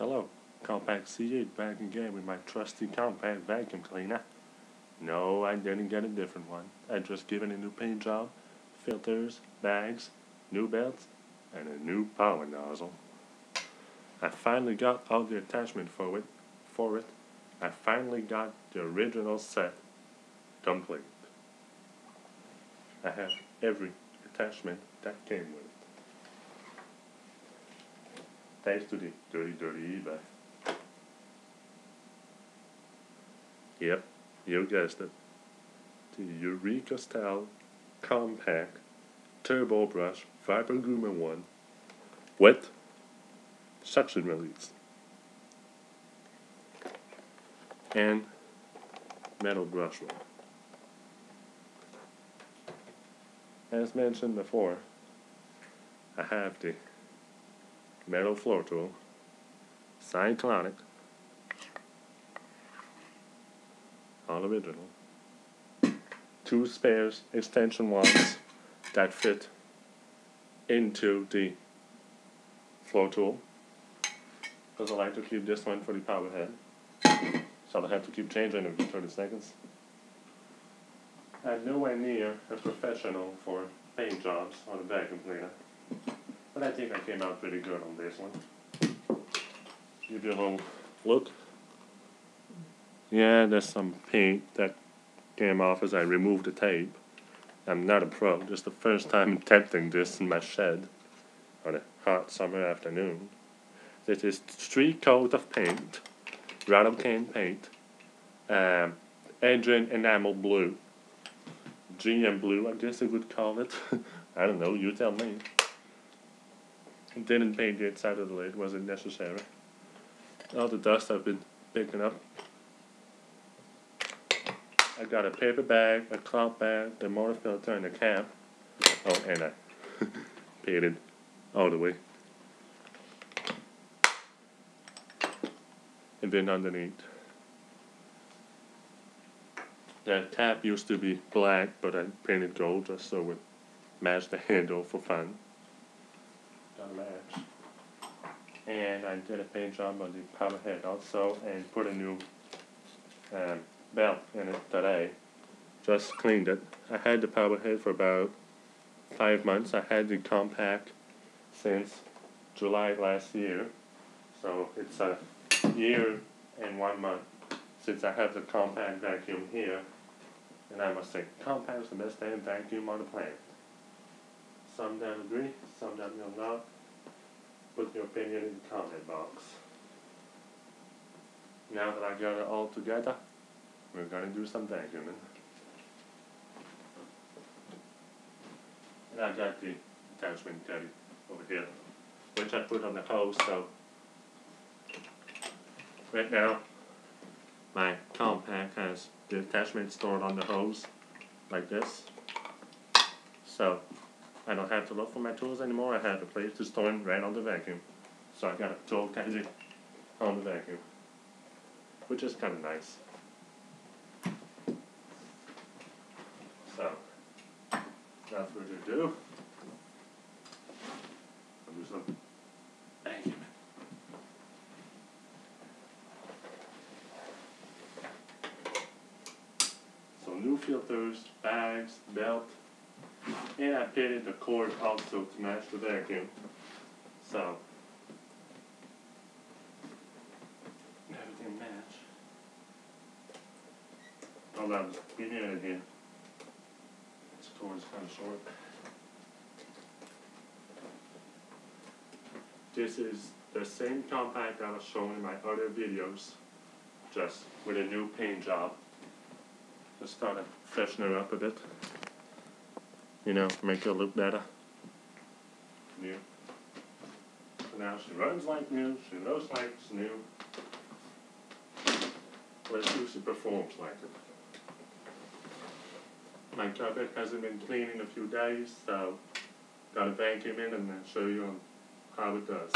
Hello, Compact C8 back again with my trusty compact vacuum cleaner. No, I didn't get a different one. I just given a new paint job, filters, bags, new belts, and a new power nozzle. I finally got all the attachment for it. For it, I finally got the original set complete. I have every attachment that came with it. Thanks to the dirty, dirty eBay. Yep, you guessed it. The Eureka Style Compact Turbo Brush Vibra Groomer 1 Wet Suction Release and Metal Brush Roll. As mentioned before, I have the metal floor tool, Cyclonic, all original, two spares extension wands that fit into the floor tool, because I like to keep this one for the power head, so I have to keep changing every 30 seconds. I'm nowhere near a professional for paint jobs on a vacuum cleaner. But I think I came out pretty good on this one. Give you a little look. Yeah, there's some paint that came off as I removed the tape. I'm not a pro, just the first time attempting this in my shed on a hot summer afternoon. This is three coat of paint, rattle cane paint, um, engine enamel blue. GM blue, I guess I would call it. I don't know, you tell me. Didn't paint the inside of the lid, wasn't necessary. All the dust I've been picking up. I got a paper bag, a cloth bag, the motor filter, and a cap. Oh, and I painted all the way. And then underneath. The cap used to be black, but I painted gold just so it matched the handle for fun. And I did a paint job on the power head also and put a new um, belt in it today. Just cleaned it. I had the power head for about five months. I had the compact since July last year. So it's a year and one month since I have the compact vacuum here. And I must say, compact is the best damn vacuum on the planet. Some that agree, some that will not. Put your opinion in the comment box. Now that I got it all together, we're gonna do some vacuuming. And I got the attachment ready over here, which I put on the hose, so right now my compact has the attachment stored on the hose like this. So I don't have to look for my tools anymore. I have a place to store them right on the vacuum. So I got a tool caddy on the vacuum, which is kind of nice. So, without further ado, I'll do some vacuuming. So new filters, bags, belt, and I fitted the cord also to match oh, the vacuum. So everything match. Hold on, give me it again. This cord's kind of short. This is the same compact I was showing in my other videos, just with a new paint job. Just I'd freshen her up a bit. You know, make her look better. New. Now she runs like new, she knows like it's new. Let's see if she performs like it. My carpet hasn't been cleaned in a few days, so gotta vacuum in and then show you how it does.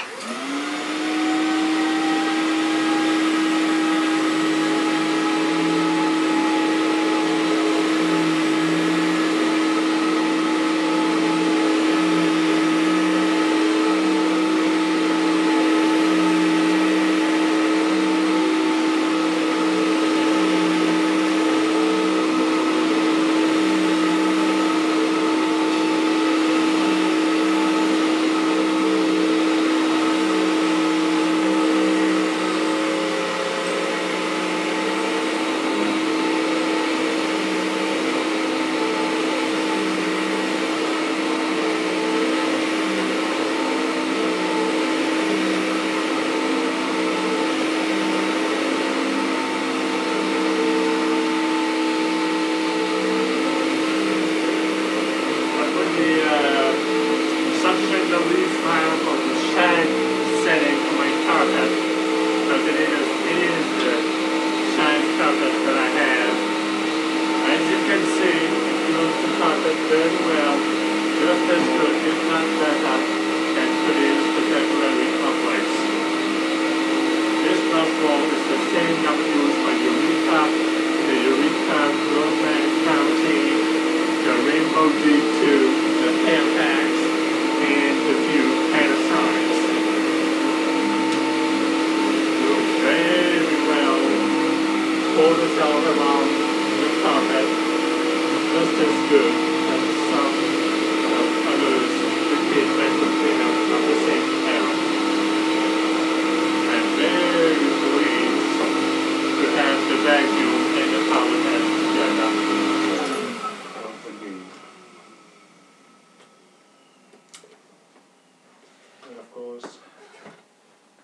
Course,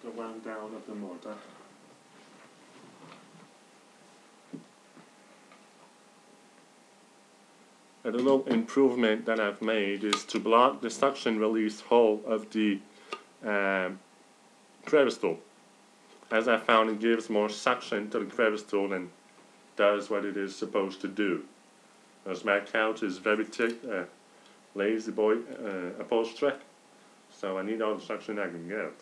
the one down of the mortar. A little improvement that I've made is to block the suction release hole of the um, crevice tool. As I found, it gives more suction to the crevice tool and does what it is supposed to do. As my couch is very thick, uh, La-Z-Boy uh, upholstery, so I need all the suction I can get.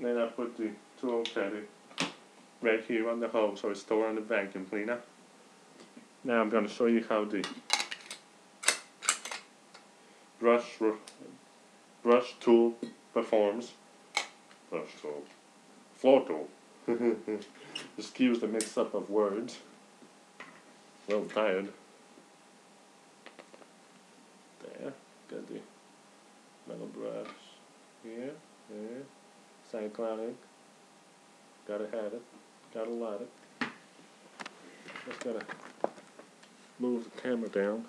Then I put the tool caddy right here on the hole so it's stored on the vacuum cleaner. Now I'm going to show you how the brush brush tool performs. Brush tool, floor tool. Excuse the mix up of words. A little tired. There, got the metal brush here, there, cyclonic. Gotta have it. Gotta light it. Just gotta move the camera down.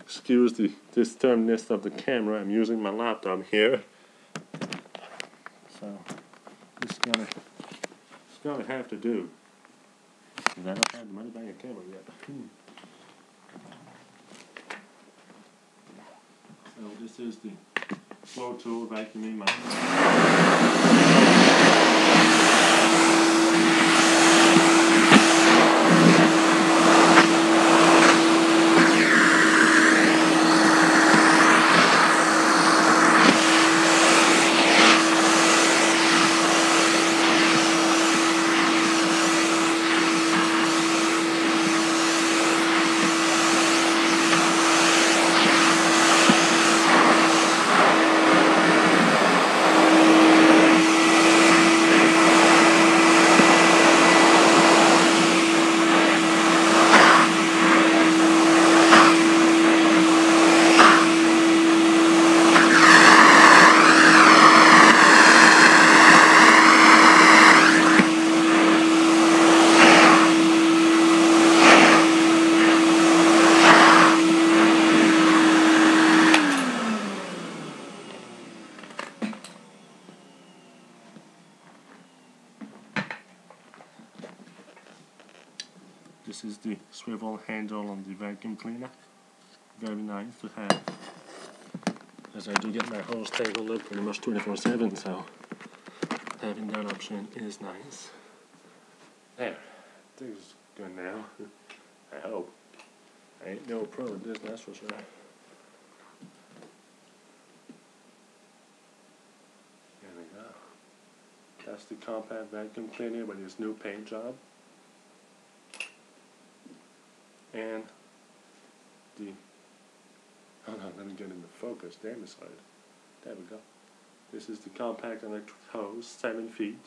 Excuse the disturbedness of the camera. I'm using my laptop here. So it's gonna it's gonna have to do. I don't have the money a camera yet. Hmm. So this is the floor tool vacuuming my This is the swivel handle on the vacuum cleaner. Very nice to have. As I do get my hose tangled up pretty much 24 7, so having that option is nice. There, things good now. I hope. I ain't no pro at this, that's for sure. There we go. That's the compact vacuum cleaner with its new paint job. And the hold on, let me get into focus. Slide. There we go. This is the compact electric hose, seven feet.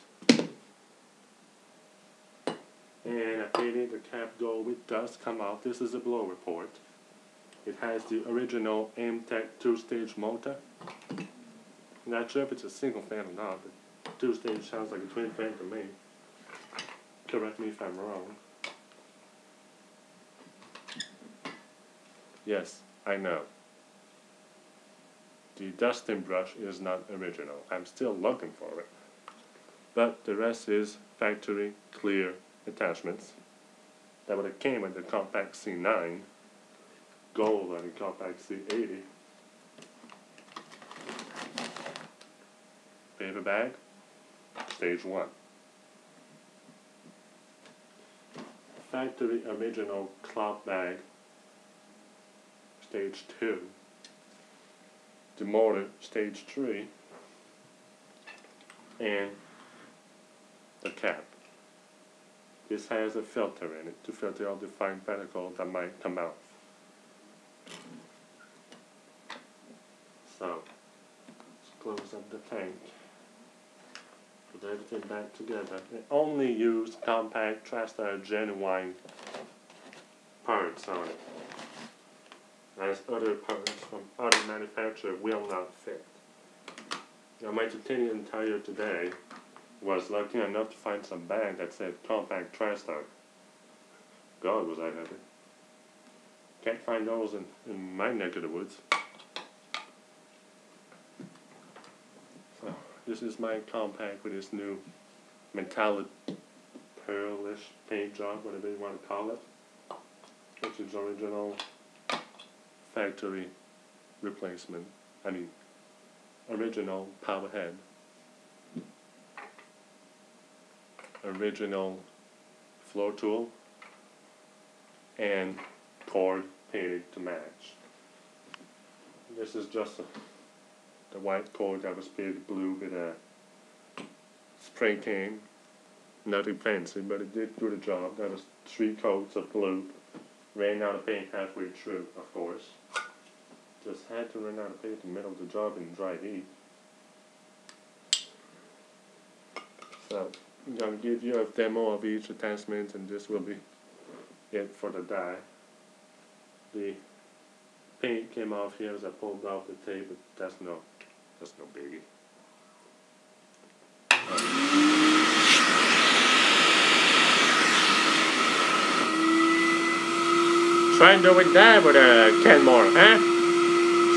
And I painted the cap gold with dust come out. This is a blower port. It has the original Ametek two-stage motor. Not sure if it's a single fan or not, but two-stage sounds like a twin fan to me. Correct me if I'm wrong. Yes, I know. The dusting brush is not original. I'm still looking for it. But the rest is factory clear attachments that would have came with the compact C9, gold on the compact C80. Paper bag, stage one. Factory original cloth bag, stage two. The motor, stage three. And the cap. This has a filter in it to filter out the fine particles that might come out. So, let's close up the tank. Put everything back together. It only use compact TriStar genuine parts on it. As other parts from other manufacturer will not fit. Now my titanium tire today was lucky enough to find some bag that said compact TriStar. God was I happy. Can't find those in, in my neck of the woods. So this is my compact with this new metallic pearlish paint job, whatever you want to call it. Which is original factory replacement. I mean original power head. Original floor tool and cord painted to match. This is just the white cord that was painted blue with a spray can. Nothing fancy, but it did do the job. That was three coats of blue. Ran out of paint halfway through, of course. Just had to run out of paint in the middle of the job and dry heat. So, I'm gonna give you a demo of each attachment and this will be it for the die. The paint came off here as I pulled off the tape, but that's no, that's no biggie. Try and do it there with a Kenmore, huh?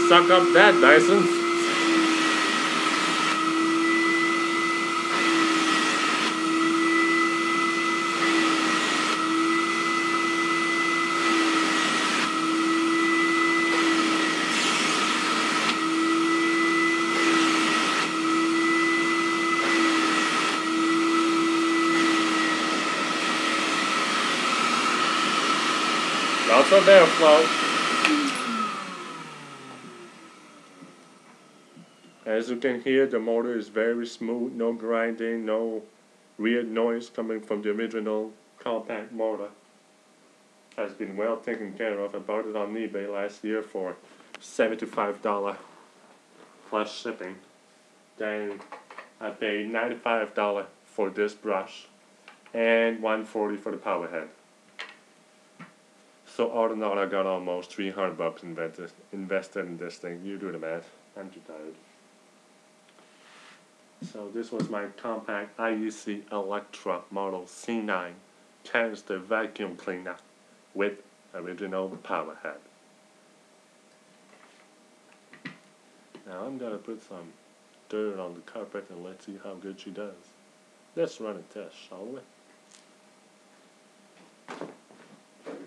Suck up that, Dyson. Lots of airflow. As you can hear, the motor is very smooth, no grinding, no weird noise coming from the original compact motor. Has been well taken care of. I bought it on eBay last year for $75 plus shipping. Then I paid $95 for this brush and 140 for the power head. So all in all, I got almost 300 bucks invested, invested in this thing. You do the math. I'm too tired. So this was my compact IEC Electra Model C9 canister vacuum cleaner with original power head. Now I'm gonna put some dirt on the carpet and let's see how good she does. Let's run a test, shall we?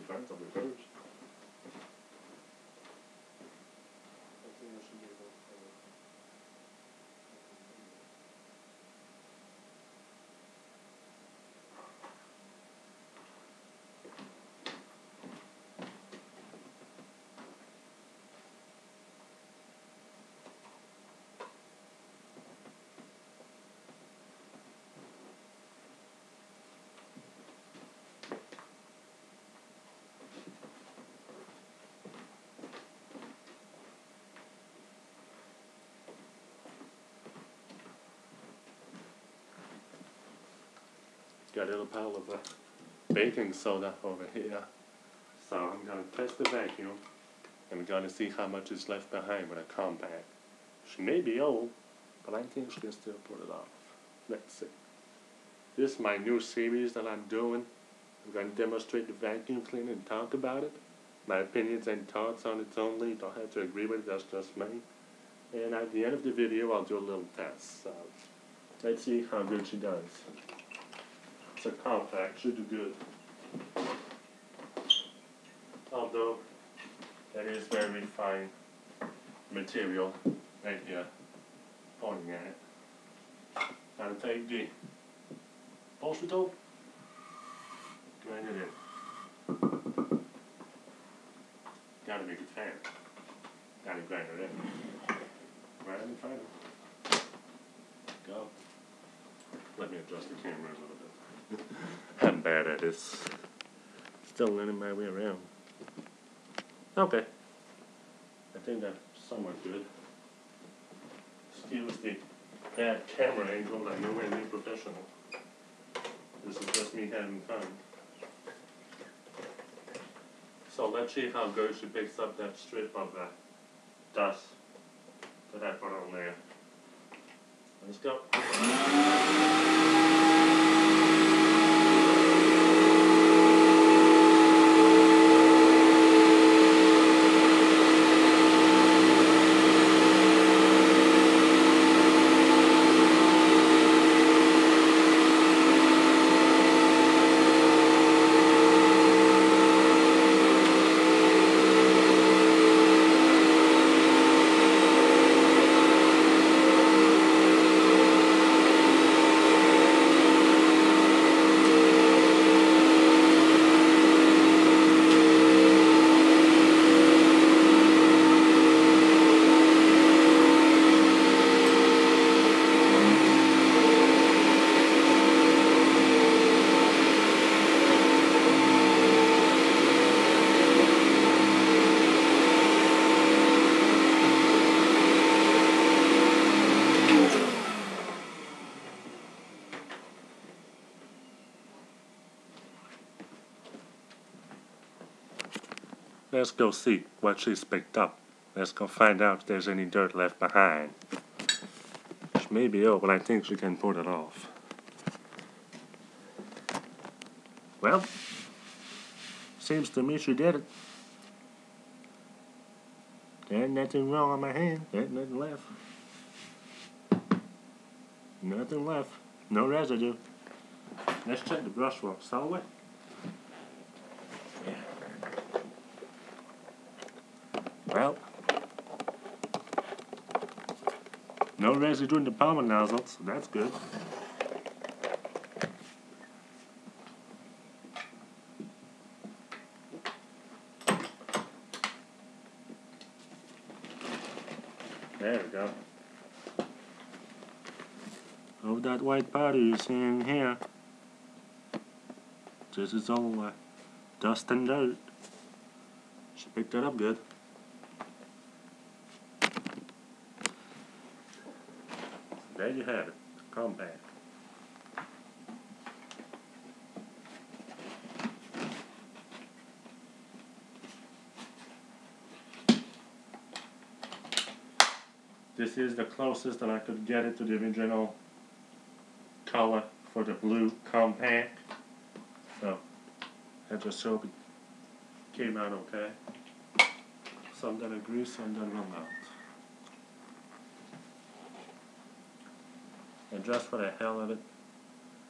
Friends, I'll be first. Got a little pile of uh, baking soda over here. So I'm gonna test the vacuum and we're gonna see how much is left behind when I come back. She may be old, but I think she can still put it off. Let's see. This is my new series that I'm doing. I'm gonna demonstrate the vacuum cleaner and talk about it. My opinions and thoughts on it only. Don't have to agree with it, that's just me. And at the end of the video, I'll do a little test. So let's see how good she does. It's a compact, should do good. Although that is very fine material right here, pointing at it. Gotta take the tool, grind it in. Gotta make it fair. Gotta grind it in. Grind it fine. Go. Let me adjust the camera a little bit. I'm bad at this. Still learning my way around. Okay. I think that's somewhat good. Excuse the bad camera angle, I'm nowhere near professional. This is just me having fun. So let's see how she picks up that strip of that dust that I put on there. Let's go. Let's go see what she's picked up. Let's go find out if there's any dirt left behind. She may be old, but I think she can put it off. Well, seems to me she did it. There ain't nothing wrong on my hand. There ain't nothing left. Nothing left. No residue. Let's check the brushwork. Yeah. Well, residue in the power nozzle, so that's good. There we go. Oh, that white powder you see in here. This is all uh, dust and dirt. She picked that up good. There you have it, compact. This is the closest that I could get it to the original color for the blue compact. So, I just hope it came out okay. Some that agree, some that will not. And just for the hell of it,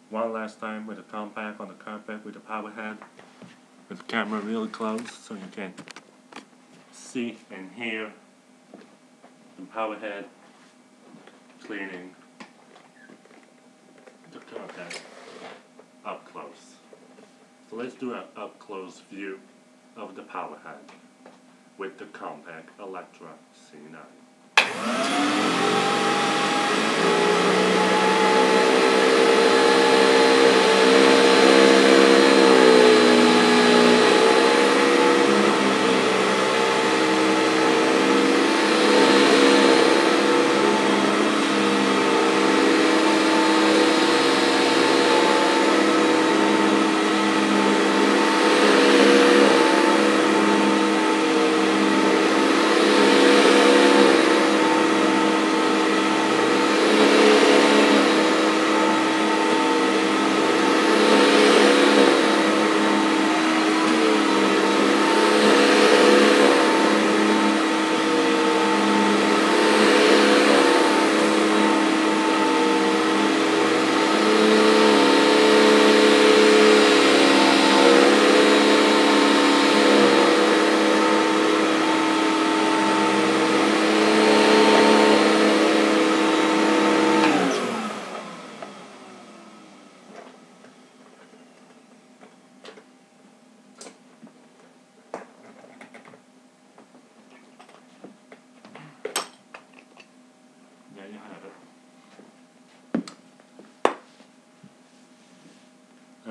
one last time with the compact on the carpet with the power head, with the camera really close so you can see and hear the power head cleaning the compact up close. So let's do an up close view of the power head with the compact Electra C9.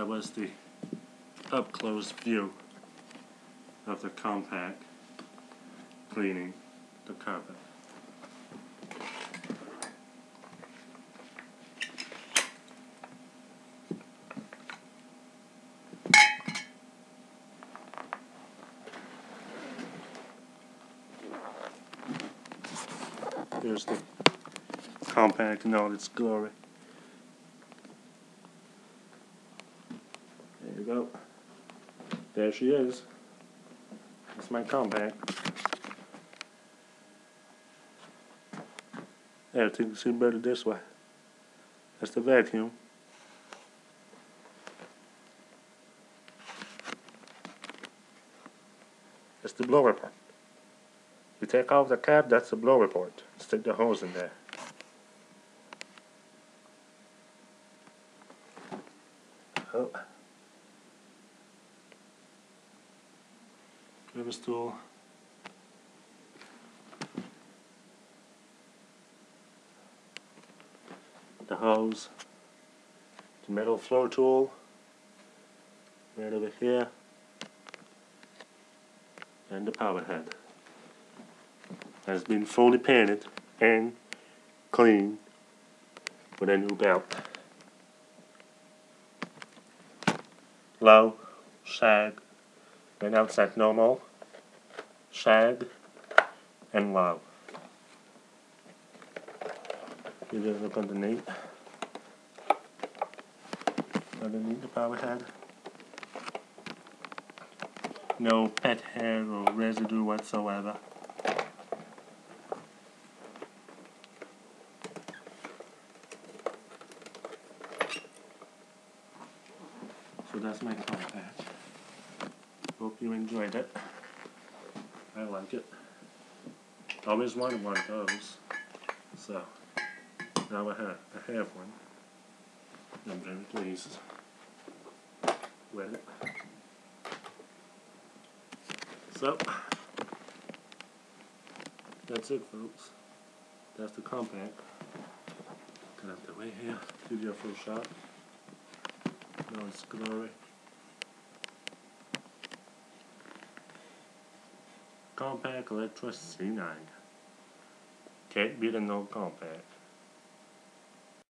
Was the up close view of the compact cleaning the carpet. Here's the compact in all its glory. Go. There she is. That's my compact. Everything seems better this way. That's the vacuum. That's the blower part. You take off the cap, that's the blower port. Stick the hose in there. Oh. River stool. The hose. The metal floor tool. Right over here. And the power head. Has been fully painted and cleaned with a new belt. Low, shag, then outside normal, shag, and low. You just look underneath. Underneath the power head. No pet hair or residue whatsoever. So that's my compact. Hope you enjoyed it. I like it. Always wanted one of those. So now I have I have one. I'm very pleased with it. So that's it folks. That's the compact. Get out the way here. Do your full shot. No, it's glory. Compact Electra C9. Can't beat a no compact.